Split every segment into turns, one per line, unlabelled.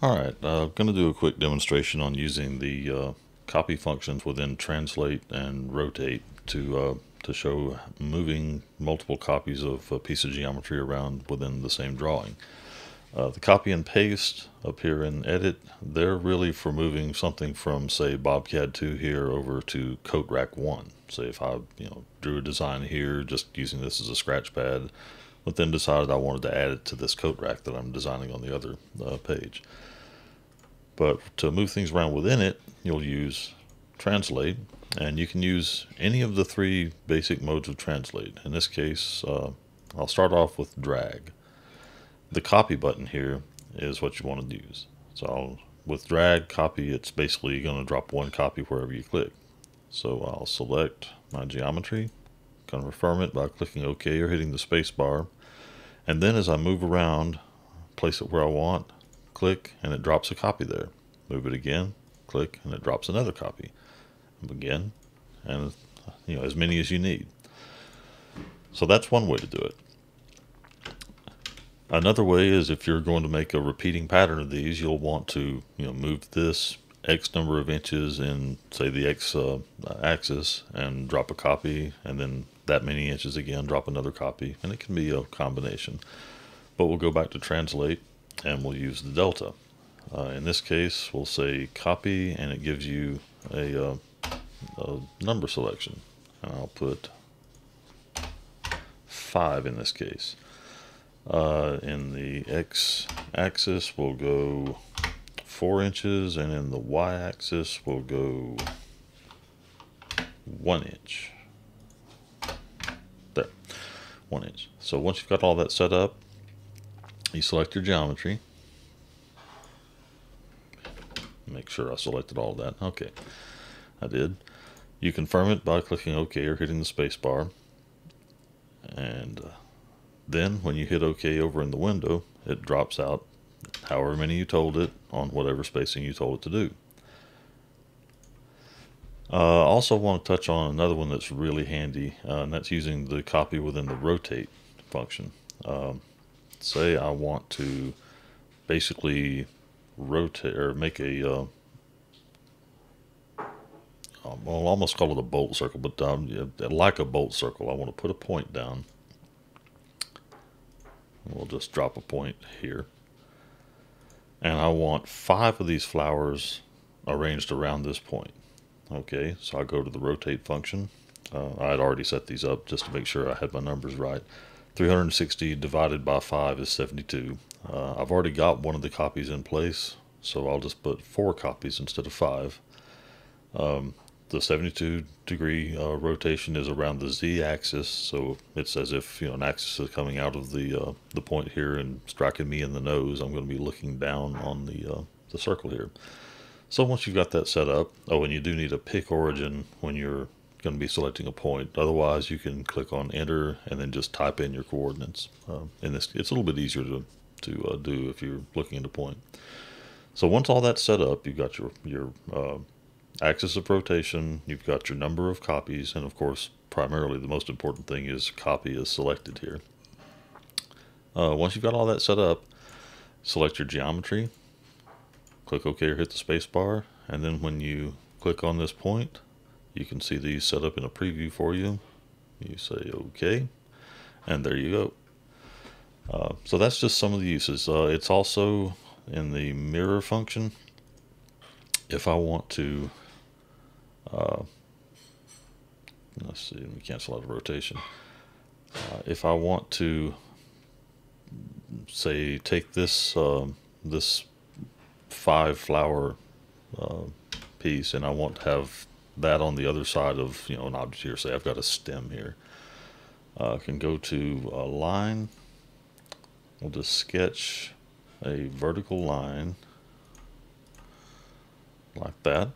Alright, uh, I'm going to do a quick demonstration on using the uh, copy functions within translate and rotate to uh, to show moving multiple copies of a piece of geometry around within the same drawing. Uh, the copy and paste up here in edit, they're really for moving something from say BobCAD 2 here over to Coat Rack 1. Say if I you know drew a design here just using this as a scratch pad, but then decided I wanted to add it to this coat rack that I'm designing on the other uh, page. But to move things around within it, you'll use translate, and you can use any of the three basic modes of translate. In this case, uh, I'll start off with drag. The copy button here is what you want to use. So I'll, with drag copy, it's basically going to drop one copy wherever you click. So I'll select my geometry, confirm it by clicking OK or hitting the space bar. And then as I move around, place it where I want, click, and it drops a copy there. Move it again, click, and it drops another copy. Again, and you know as many as you need. So that's one way to do it. Another way is if you're going to make a repeating pattern of these, you'll want to you know move this X number of inches in say the X uh, axis and drop a copy, and then that many inches again, drop another copy, and it can be a combination. But we'll go back to translate and we'll use the delta. Uh, in this case, we'll say copy and it gives you a, uh, a number selection. And I'll put 5 in this case. Uh, in the x-axis, we'll go 4 inches, and in the y-axis, we'll go 1 inch. There, 1 inch. So once you've got all that set up, you select your geometry. Make sure I selected all that. Okay, I did. You confirm it by clicking OK or hitting the space bar. And uh, then when you hit OK over in the window, it drops out however many you told it on whatever spacing you told it to do. Uh, also want to touch on another one that's really handy, uh, and that's using the copy within the rotate function. Um, say I want to basically rotate or make a uh, um, I'll almost call it a bolt circle, but um, like a bolt circle, I want to put a point down. We'll just drop a point here. And I want five of these flowers arranged around this point. Okay, so I go to the rotate function. Uh, I had already set these up just to make sure I had my numbers right. 360 divided by 5 is 72. Uh, I've already got one of the copies in place, so I'll just put four copies instead of five. Um, the 72 degree uh, rotation is around the z-axis, so it's as if you know an axis is coming out of the uh, the point here and striking me in the nose. I'm going to be looking down on the uh, the circle here. So once you've got that set up, oh, and you do need a pick origin when you're going to be selecting a point. Otherwise, you can click on enter and then just type in your coordinates. Uh, in this, it's a little bit easier to to uh, do if you're looking at a point. So once all that's set up, you've got your your uh, axis of rotation, you've got your number of copies, and of course, primarily the most important thing is copy is selected here. Uh, once you've got all that set up, select your geometry, click OK or hit the spacebar, and then when you click on this point, you can see these set up in a preview for you. You say OK, and there you go. Uh, so that's just some of the uses. Uh, it's also in the mirror function. If I want to, uh, let's see, let me cancel out the rotation. Uh, if I want to, say, take this um, this five flower uh, piece and I want to have that on the other side of you know an object here. Say I've got a stem here. Uh, I can go to a line. We'll just sketch a vertical line like that,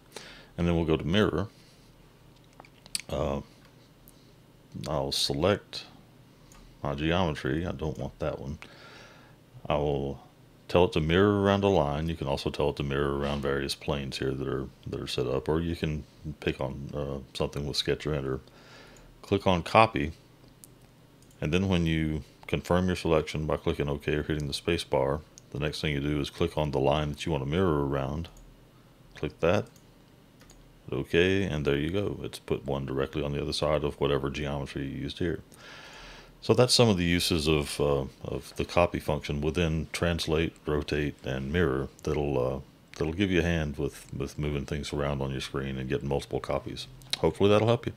and then we'll go to mirror. Uh, I'll select my geometry. I don't want that one. I will tell it to mirror around a line. You can also tell it to mirror around various planes here that are that are set up, or you can pick on uh, something with Sketch or Enter. Click on Copy, and then when you confirm your selection by clicking OK or hitting the space bar, the next thing you do is click on the line that you want to mirror around. Click that. OK, and there you go. It's put one directly on the other side of whatever geometry you used here. So that's some of the uses of, uh, of the copy function within translate, rotate, and mirror that'll uh, that'll give you a hand with, with moving things around on your screen and getting multiple copies. Hopefully that'll help you.